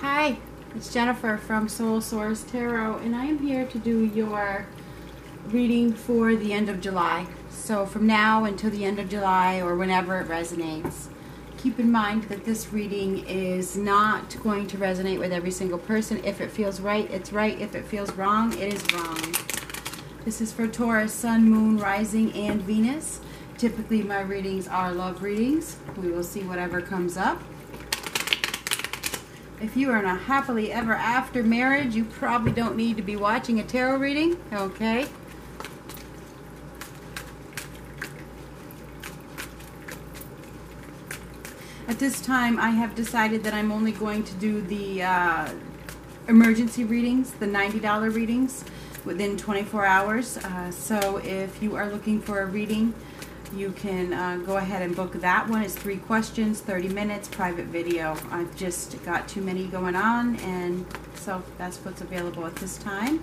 Hi, it's Jennifer from Soul Source Tarot, and I am here to do your reading for the end of July. So, from now until the end of July or whenever it resonates. Keep in mind that this reading is not going to resonate with every single person. If it feels right, it's right. If it feels wrong, it is wrong. This is for Taurus, Sun, Moon, Rising, and Venus. Typically, my readings are love readings. We will see whatever comes up. If you are in a happily ever after marriage, you probably don't need to be watching a tarot reading, okay? At this time, I have decided that I'm only going to do the uh, emergency readings, the $90 readings, within 24 hours. Uh, so if you are looking for a reading, you can uh, go ahead and book that one. It's three questions, 30 minutes, private video. I've just got too many going on, and so that's what's available at this time.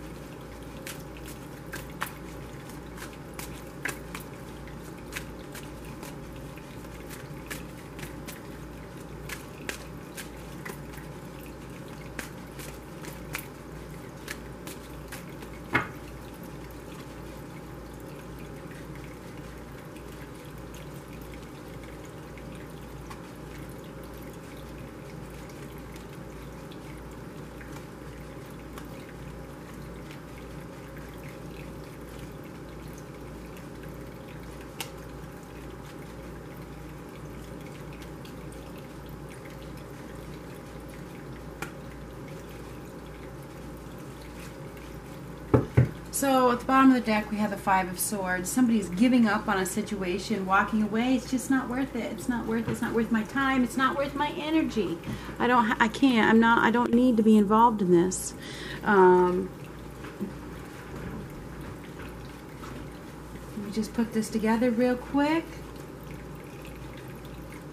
So at the bottom of the deck, we have the Five of Swords. Somebody's giving up on a situation, walking away. It's just not worth it. It's not worth. It's not worth my time. It's not worth my energy. I don't. I can't. I'm not. I don't need to be involved in this. Um, let me just put this together real quick.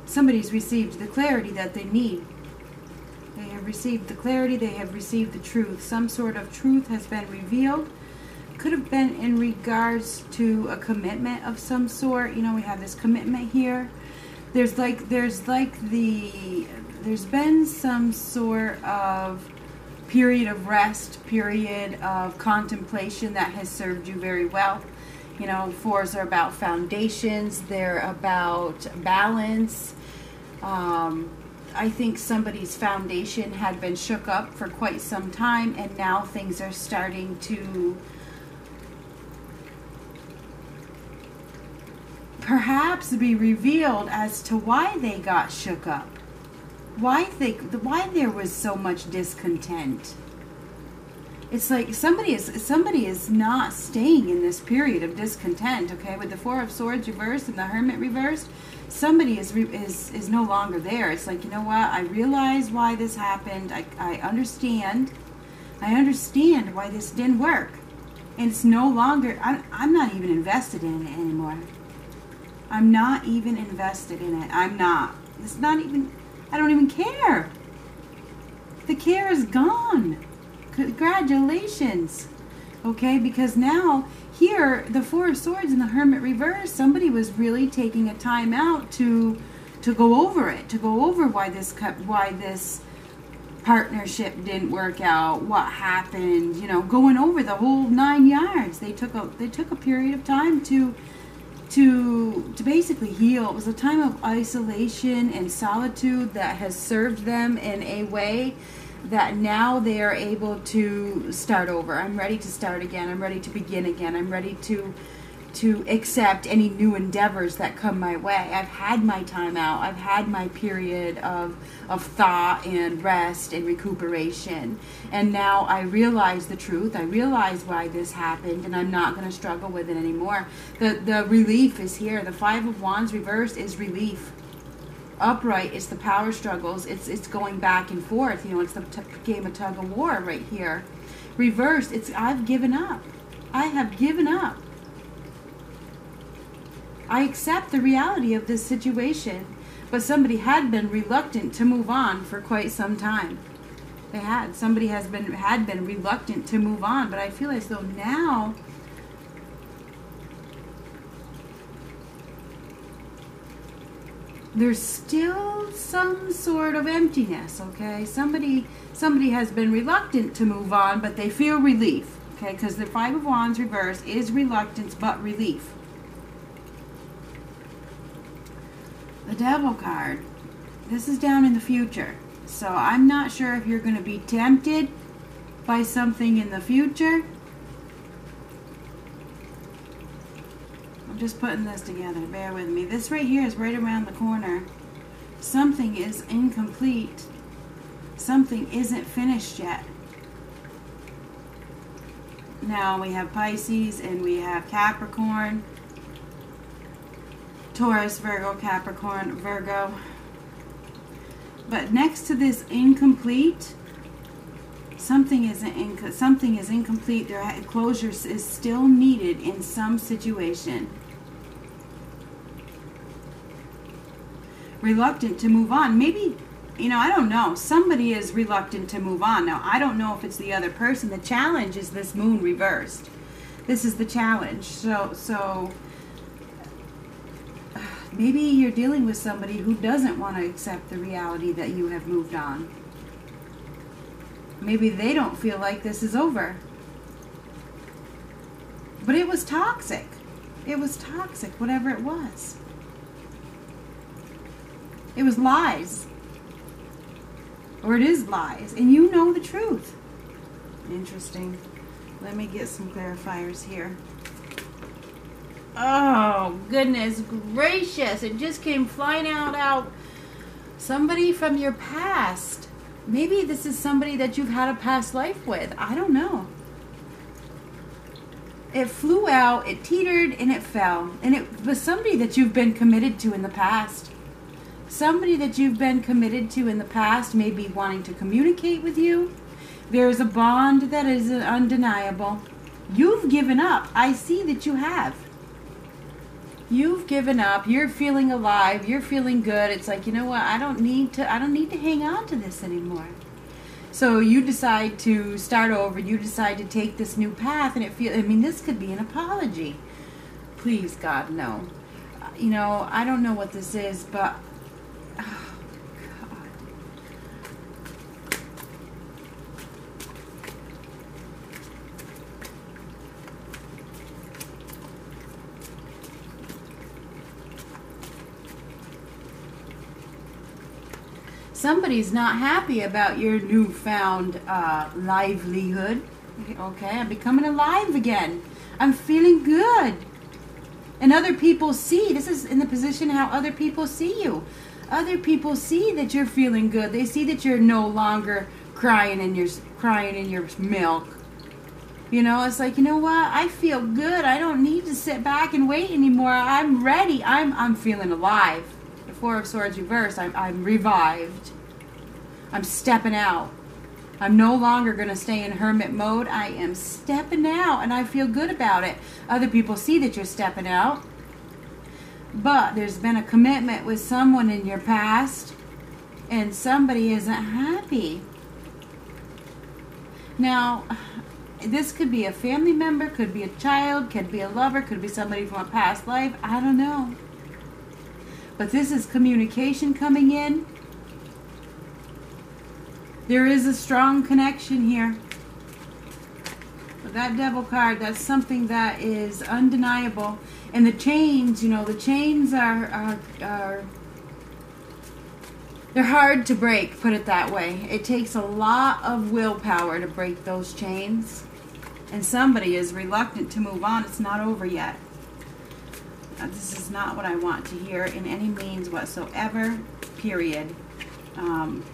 Somebody's received the clarity that they need. They have received the clarity. They have received the truth. Some sort of truth has been revealed could have been in regards to a commitment of some sort. You know, we have this commitment here. There's like there's like the there's been some sort of period of rest, period of contemplation that has served you very well. You know, fours are about foundations, they're about balance. Um, I think somebody's foundation had been shook up for quite some time, and now things are starting to perhaps be revealed as to why they got shook up. Why they why there was so much discontent. It's like somebody is somebody is not staying in this period of discontent, okay? With the 4 of swords reversed and the hermit reversed, somebody is is is no longer there. It's like, you know what? I realize why this happened. I I understand. I understand why this didn't work. And it's no longer I'm, I'm not even invested in it anymore. I'm not even invested in it. I'm not. It's not even, I don't even care. The care is gone. Congratulations. Okay, because now here, the Four of Swords and the Hermit reverse, somebody was really taking a time out to to go over it, to go over why this why this partnership didn't work out, what happened, you know, going over the whole nine yards. They took a they took a period of time to to to basically heal. It was a time of isolation and solitude that has served them in a way that now they are able to start over. I'm ready to start again. I'm ready to begin again. I'm ready to to accept any new endeavors that come my way. I've had my time out. I've had my period of of thought and rest and recuperation. And now I realize the truth. I realize why this happened and I'm not going to struggle with it anymore. The the relief is here. The 5 of wands reversed is relief. Upright is the power struggles. It's it's going back and forth. You know, it's the game of tug of war right here. Reversed, it's I've given up. I have given up. I accept the reality of this situation, but somebody had been reluctant to move on for quite some time. They had. Somebody has been had been reluctant to move on, but I feel as though now there's still some sort of emptiness okay somebody somebody has been reluctant to move on but they feel relief okay because the five of wands reverse is reluctance but relief the devil card this is down in the future so i'm not sure if you're going to be tempted by something in the future I'm just putting this together. Bear with me. This right here is right around the corner. Something is incomplete. Something isn't finished yet. Now we have Pisces and we have Capricorn. Taurus, Virgo, Capricorn, Virgo. But next to this incomplete, something is inc something is incomplete. There closure is still needed in some situation. reluctant to move on. Maybe, you know, I don't know. Somebody is reluctant to move on. Now, I don't know if it's the other person. The challenge is this moon reversed. This is the challenge. So, so maybe you're dealing with somebody who doesn't want to accept the reality that you have moved on. Maybe they don't feel like this is over. But it was toxic. It was toxic, whatever it was. It was lies. Or it is lies. And you know the truth. Interesting. Let me get some clarifiers here. Oh, goodness gracious. It just came flying out out. Somebody from your past. Maybe this is somebody that you've had a past life with. I don't know. It flew out, it teetered, and it fell. And it was somebody that you've been committed to in the past somebody that you've been committed to in the past may be wanting to communicate with you. There's a bond that is undeniable. You've given up. I see that you have. You've given up. You're feeling alive. You're feeling good. It's like, you know what? I don't need to I don't need to hang on to this anymore. So you decide to start over. You decide to take this new path and it feel I mean, this could be an apology. Please God, no. You know, I don't know what this is, but ah, somebody's not happy about your newfound uh, livelihood. Okay, I'm becoming alive again. I'm feeling good. And other people see, this is in the position how other people see you. Other people see that you're feeling good. They see that you're no longer crying in your crying in your milk. You know, it's like, you know what? I feel good. I don't need to sit back and wait anymore. I'm ready. I'm I'm feeling alive. Four of Swords reversed, I'm, I'm revived. I'm stepping out. I'm no longer going to stay in hermit mode. I am stepping out and I feel good about it. Other people see that you're stepping out. But there's been a commitment with someone in your past and somebody isn't happy. Now, this could be a family member, could be a child, could be a lover, could be somebody from a past life. I don't know. But this is communication coming in. There is a strong connection here. But that devil card, that's something that is undeniable. And the chains, you know, the chains are, are, are they're hard to break, put it that way. It takes a lot of willpower to break those chains. And somebody is reluctant to move on. It's not over yet. Uh, this is not what I want to hear in any means whatsoever, period. Um,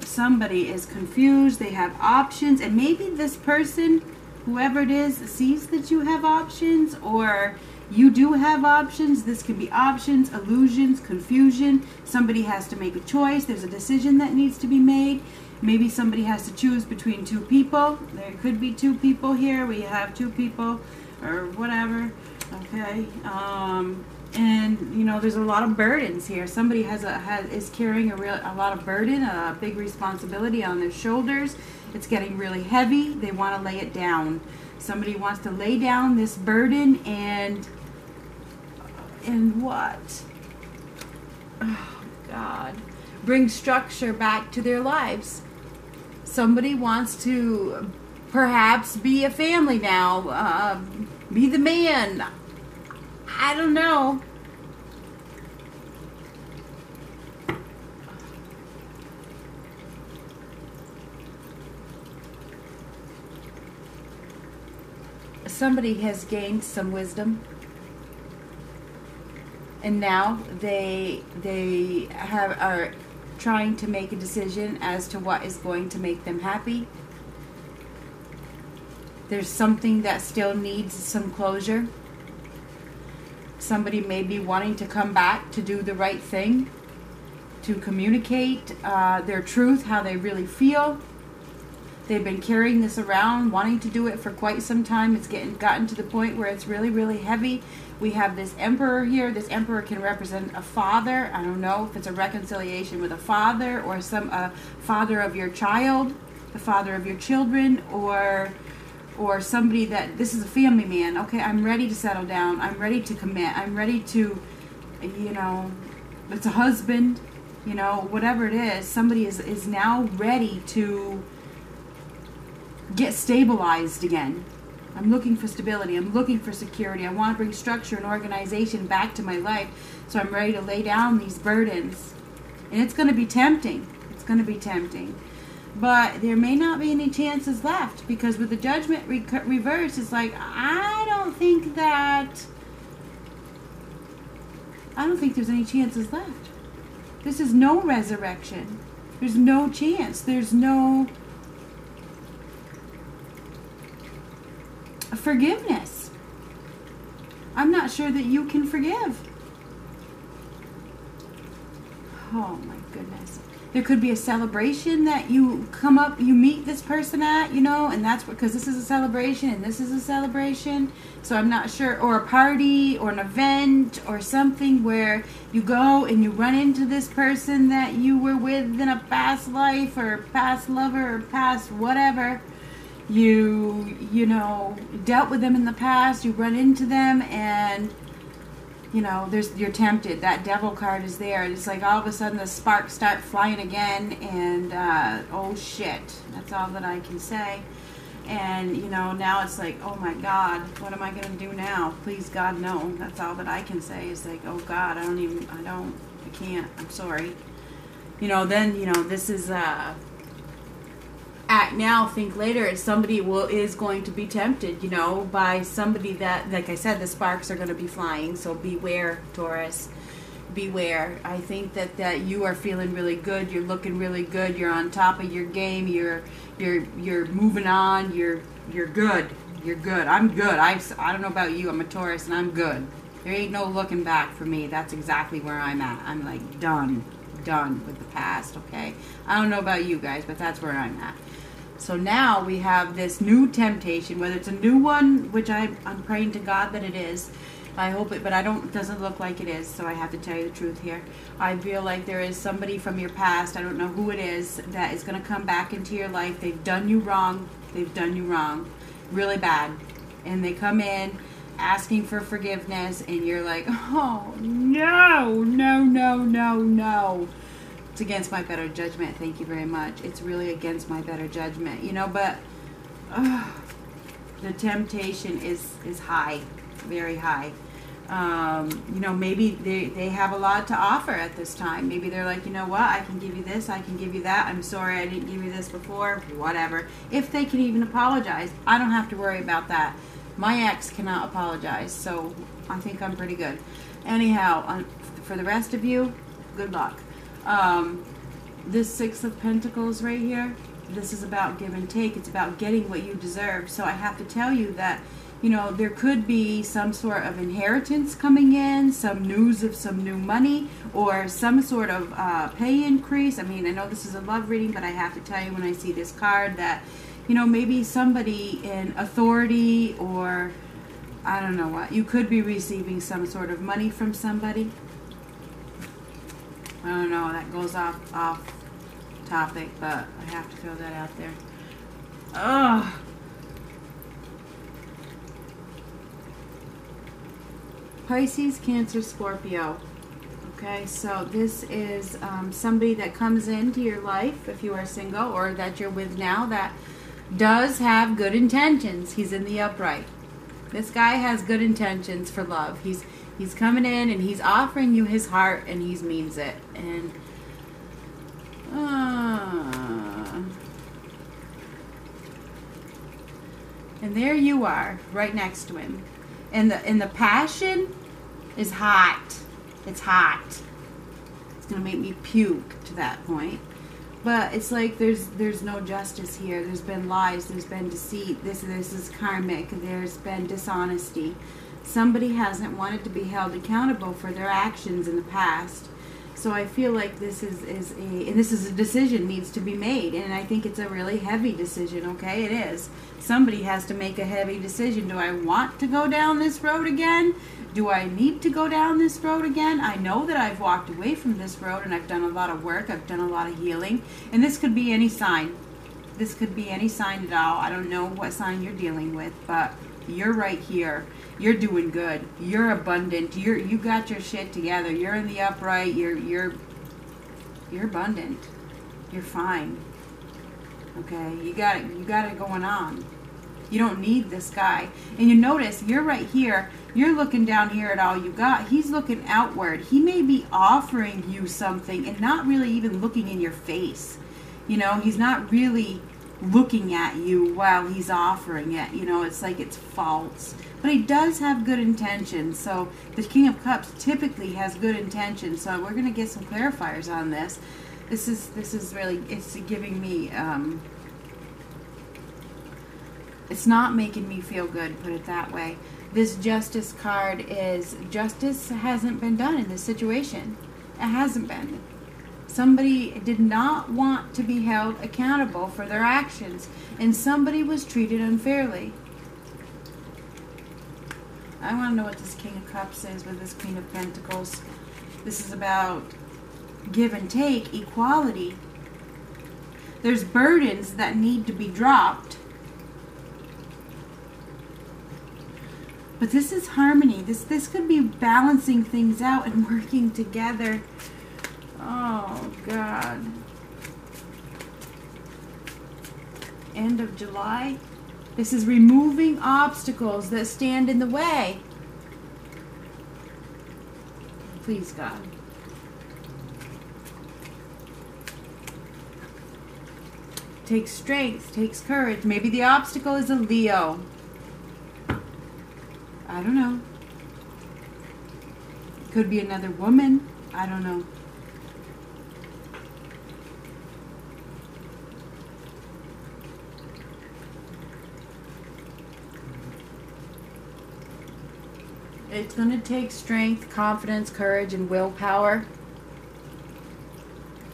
somebody is confused, they have options, and maybe this person, whoever it is, sees that you have options, or you do have options. This can be options, illusions, confusion. Somebody has to make a choice. There's a decision that needs to be made. Maybe somebody has to choose between two people. There could be two people here. We have two people or whatever okay um, and you know there's a lot of burdens here. Somebody has a has is carrying a real a lot of burden a big responsibility on their shoulders. It's getting really heavy. They want to lay it down. Somebody wants to lay down this burden and and what? Oh God. Bring structure back to their lives. Somebody wants to perhaps be a family now, uh, be the man. I don't know. Somebody has gained some wisdom and now they they have are trying to make a decision as to what is going to make them happy. There's something that still needs some closure. Somebody may be wanting to come back to do the right thing, to communicate uh, their truth, how they really feel. They've been carrying this around, wanting to do it for quite some time. It's getting gotten to the point where it's really, really heavy. We have this emperor here. This emperor can represent a father. I don't know if it's a reconciliation with a father or some uh, father of your child, the father of your children, or or somebody that this is a family man. Okay, I'm ready to settle down. I'm ready to commit. I'm ready to, you know, it's a husband. You know, whatever it is, somebody is is now ready to get stabilized again. I'm looking for stability. I'm looking for security. I want to bring structure and organization back to my life. So I'm ready to lay down these burdens. And it's going to be tempting. It's going to be tempting. But there may not be any chances left because with the judgment re- reverse, it's like, I don't think that. I don't think there's any chances left. This is no resurrection. There's no chance. There's no forgiveness. I'm not sure that you can forgive. Oh my goodness. There could be a celebration that you come up, you meet this person at, you know, and that's because this is a celebration and this is a celebration. So I'm not sure, or a party or an event or something where you go and you run into this person that you were with in a past life or past lover or past whatever you you know dealt with them in the past you run into them and you know there's you're tempted. That devil card is there. It's like all of a sudden the sparks start flying again and uh, oh shit. That's all that i can say. And you know now it's like oh my god what am i going to do now? Please god no. That's all that i can say is like oh god i don't even i don't i can't. I'm sorry. You know then you know this is uh act now, think later. Somebody will is going to be tempted, you know, by somebody that, like I said, the sparks are going to be flying. So beware, Taurus. Beware. I think that that you are feeling really good. You're looking really good. You're on top of your game. You're you're you're moving on. You're you're good. You're good. I'm good. I I don't know about you. I'm a Taurus and I'm good. There ain't no looking back for me. That's exactly where I'm at. I'm like done, done with the past. Okay. I don't know about you guys, but that's where I'm at. So now we have this new temptation, whether it's a new one, which I, I'm praying to God that it is. I hope it, but I don't. It doesn't look like it is. So I have to tell you the truth here. I feel like there is somebody from your past. I don't know who it is that is going to come back into your life. They've done you wrong. They've done you wrong, really bad, and they come in asking for forgiveness, and you're like, oh no, no, no, no, no it's against my better judgment. Thank you very much. It's really against my better judgment, you know. But uh, the temptation is is high, very high. Um, you know, maybe they, they have a lot to offer at this time. Maybe they're like, you know what, I can give you this, I can give you that. I'm sorry I didn't give you this before, whatever. If they can even apologize, I don't have to worry about that. My ex cannot apologize, so I think I'm pretty good. Anyhow, for the rest of you, good luck. Um, this Six of Pentacles right here, this is about give and take. It's about getting what you deserve. So I have to tell you that, you know, there could be some sort of inheritance coming in, some news of some new money, or some sort of uh, pay increase. I mean, I know this is a love reading, but I have to tell you when I see this card that, you know, maybe somebody in authority or I don't know what, you could be receiving some sort of money from somebody. Don't know, that goes off off topic, but I have to throw that out there. Ugh. Pisces, Cancer, Scorpio. Okay, so this is um, somebody that comes into your life if you are single or that you're with now that does have good intentions. He's in the upright. This guy has good intentions for love. He's he's coming in and he's offering you his heart and he means it. And uh, and there you are, right next to him. And the and the passion is hot. It's hot. It's gonna make me puke to that point. But it's like there's there's no justice here. There's been lies. There's been deceit. This this is karmic. There's been dishonesty. Somebody hasn't wanted to be held accountable for their actions in the past. So I feel like this is, is a and this is a decision needs to be made and I think it's a really heavy decision, okay? It is. Somebody has to make a heavy decision. Do I want to go down this road again? Do I need to go down this road again? I know that I've walked away from this road and I've done a lot of work, I've done a lot of healing, and this could be any sign. This could be any sign at all. I don't know what sign you're dealing with, but you're right here you're doing good. You're abundant. You're you got your shit together. You're in the upright. You're you're you're abundant. You're fine. Okay, you got it. You got it going on. You don't need this guy. And you notice you're right here. You're looking down here at all you got. He's looking outward. He may be offering you something and not really even looking in your face. You know, he's not really looking at you while he's offering it. You know, it's like it's false. But he does have good intentions. So the King of Cups typically has good intentions. So we're going to get some clarifiers on this. This is this is really it's giving me um, it's not making me feel good, put it that way. This justice card is justice hasn't been done in this situation. It hasn't been. Somebody did not want to be held accountable for their actions, and somebody was treated unfairly. I want to know what this King of Cups is with this Queen of Pentacles. This is about give and take, equality. There's burdens that need to be dropped. But this is harmony. This this could be balancing things out and working together. Oh God. End of July. This is removing obstacles that stand in the way. Please, God. Takes strength, takes courage. Maybe the obstacle is a Leo. I don't know. Could be another woman. I don't know. It's going to take strength, confidence, courage, and willpower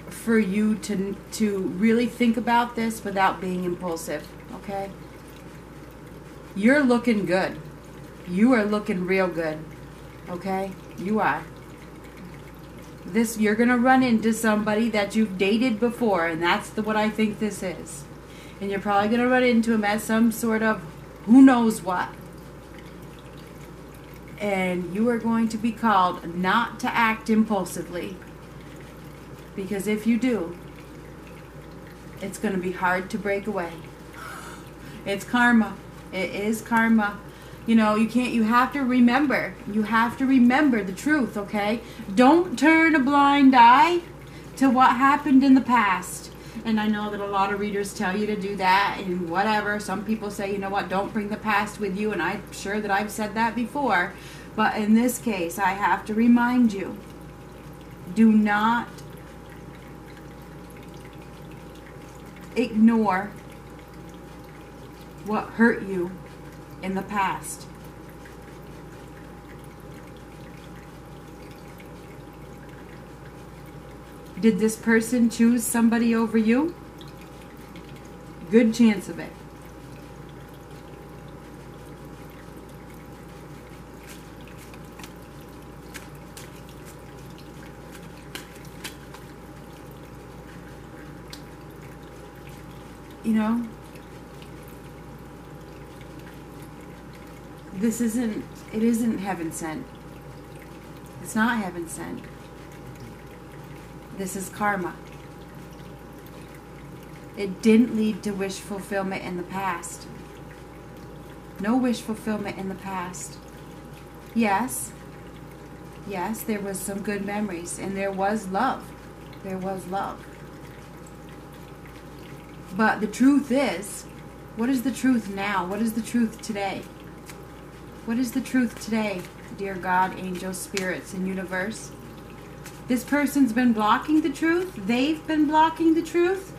for you to to really think about this without being impulsive, okay? You're looking good. You are looking real good. Okay? You are. This you're going to run into somebody that you've dated before and that's the what I think this is. And you're probably going to run into him at some sort of who knows what and you are going to be called not to act impulsively. Because if you do, it's going to be hard to break away. It's karma. It is karma. You know, you can't, you have to remember. You have to remember the truth, okay? Don't turn a blind eye to what happened in the past. And I know that a lot of readers tell you to do that and whatever. Some people say, you know what, don't bring the past with you. And I'm sure that I've said that before. But in this case, I have to remind you do not ignore what hurt you in the past. Did this person choose somebody over you? Good chance of it. you know, this isn't, it isn't heaven sent. It's not heaven sent. This is karma. It didn't lead to wish fulfillment in the past. No wish fulfillment in the past. Yes, yes, there was some good memories and there was love. There was love. But the truth is, what is the truth now? What is the truth today? What is the truth today, dear God, angels, spirits, and universe? This person's been blocking the truth. They've been blocking the truth.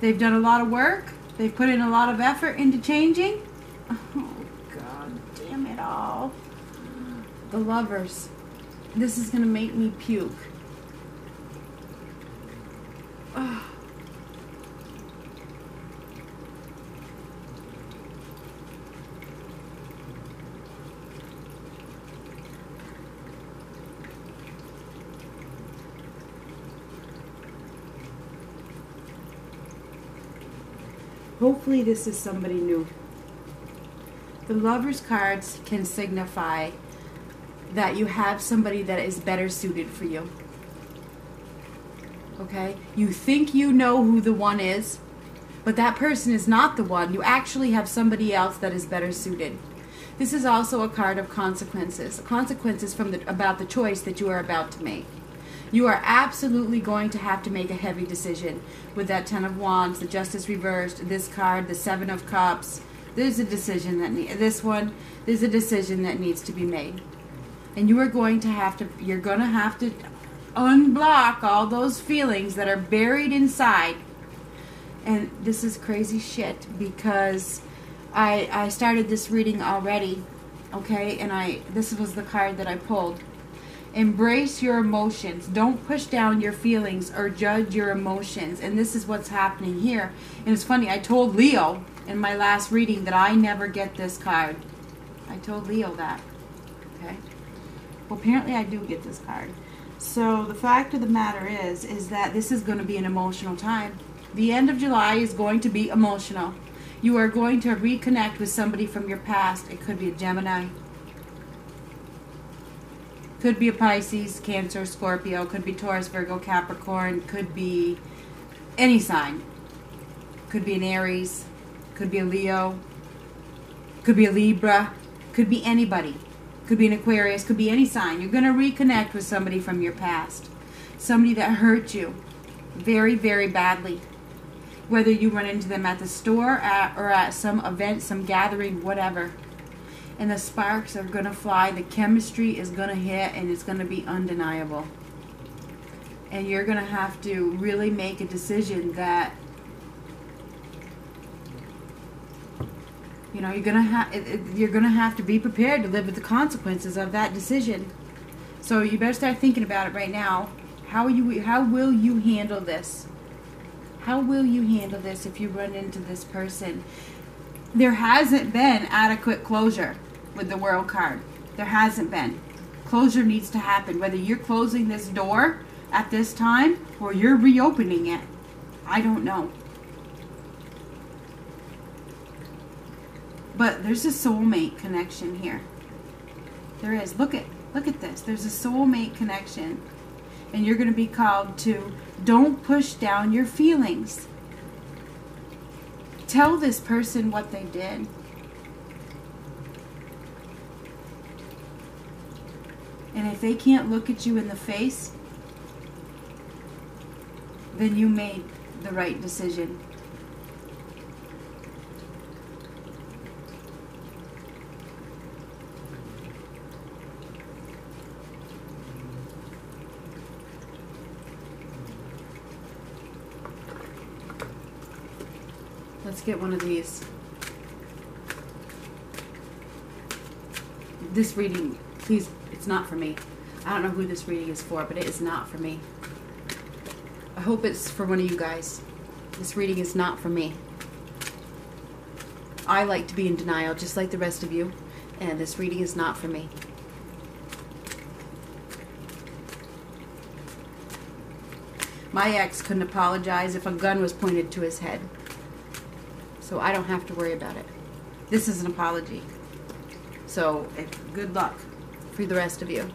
They've done a lot of work. They've put in a lot of effort into changing. Oh, God damn it all. The lovers. This is going to make me puke. Hopefully, this is somebody new. The lover's cards can signify that you have somebody that is better suited for you. Okay? You think you know who the one is, but that person is not the one. You actually have somebody else that is better suited. This is also a card of consequences. Consequences from the, about the choice that you are about to make. You are absolutely going to have to make a heavy decision with that Ten of Wands, the Justice reversed, this card, the Seven of Cups. There's a decision that need, this one. There's a decision that needs to be made, and you are going to have to. You're going to have to unblock all those feelings that are buried inside. And this is crazy shit because I I started this reading already, okay, and I this was the card that I pulled Embrace your emotions. Don't push down your feelings or judge your emotions. And this is what's happening here. And it's funny, I told Leo in my last reading that I never get this card. I told Leo that. Okay? Well, apparently I do get this card. So the fact of the matter is, is that this is going to be an emotional time. The end of July is going to be emotional. You are going to reconnect with somebody from your past. It could be a Gemini, could be a Pisces, Cancer, Scorpio, could be Taurus, Virgo, Capricorn, could be any sign. Could be an Aries, could be a Leo, could be a Libra, could be anybody. Could be an Aquarius, could be any sign. You're going to reconnect with somebody from your past. Somebody that hurt you very, very badly. Whether you run into them at the store at, or at some event, some gathering, whatever and the sparks are going to fly. The chemistry is going to hit and it's going to be undeniable. And you're going to have to really make a decision that you know you're going to have you're going to have to be prepared to live with the consequences of that decision. So you better start thinking about it right now. How you how will you handle this? How will you handle this if you run into this person? There hasn't been adequate closure with the world card. There hasn't been. Closure needs to happen. Whether you're closing this door at this time or you're reopening it, I don't know. But there's a soulmate connection here. There is. Look at look at this. There's a soulmate connection. And you're going to be called to don't push down your feelings tell this person what they did. And if they can't look at you in the face, then you made the right decision. Let's get one of these. This reading, please, it's not for me. I don't know who this reading is for, but it is not for me. I hope it's for one of you guys. This reading is not for me. I like to be in denial, just like the rest of you, and this reading is not for me. My ex couldn't apologize if a gun was pointed to his head so I don't have to worry about it. This is an apology. So, eh, good luck for the rest of you.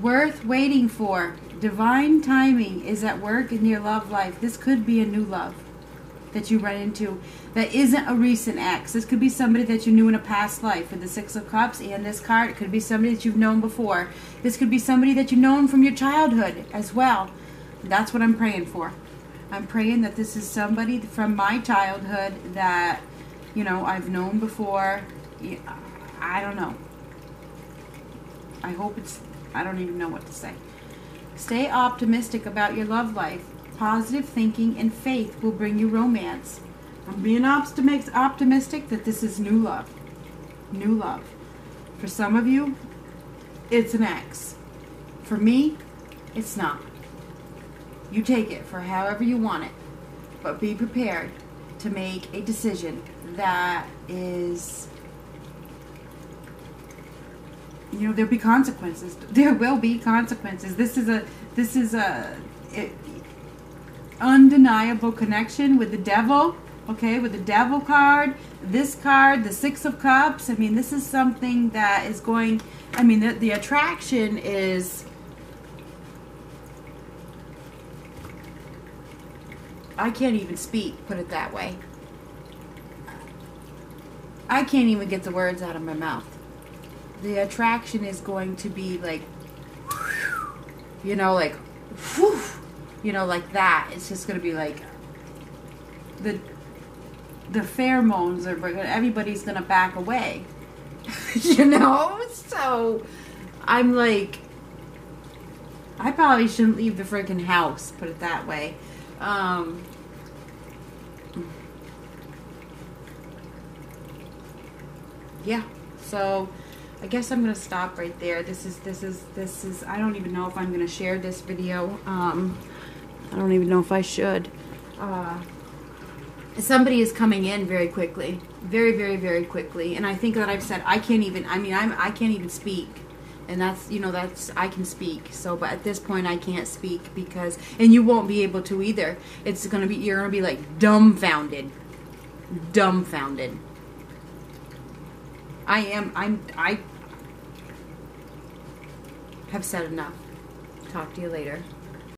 Worth waiting for. Divine timing is at work in your love life. This could be a new love that you run into that isn't a recent ex. This could be somebody that you knew in a past life with the Six of Cups and this card. It could be somebody that you've known before. This could be somebody that you've known from your childhood as well. That's what I'm praying for. I'm praying that this is somebody from my childhood that, you know, I've known before. I don't know. I hope it's, I don't even know what to say. Stay optimistic about your love life. Positive thinking and faith will bring you romance. I'm being optimistic that this is new love. New love. For some of you, it's an ex. For me, it's not. You take it for however you want it, but be prepared to make a decision that is you know there'll be consequences there will be consequences this is a this is a it, undeniable connection with the devil okay with the devil card this card the six of cups i mean this is something that is going i mean the, the attraction is I can't even speak, put it that way. I can't even get the words out of my mouth. The attraction is going to be like, you know, like, whew, you know, like that. It's just to be like, the the pheromones are, everybody's to back away. you know? So, I'm like, I probably shouldn't leave the freaking house, put it that way. Um, yeah, so I guess I'm gonna stop right there. This is this is this is I don't even know if I'm gonna share this video. Um, I don't even know if I should. Uh, somebody is coming in very quickly, very very very quickly, and I think that I've said I can't even. I mean I'm I can't even speak. And that's you know that's I can speak. So but at this point I can't speak because and you won't be able to either. It's gonna be you're gonna be like dumbfounded. Dumbfounded. I am I'm I have said enough. Talk to you later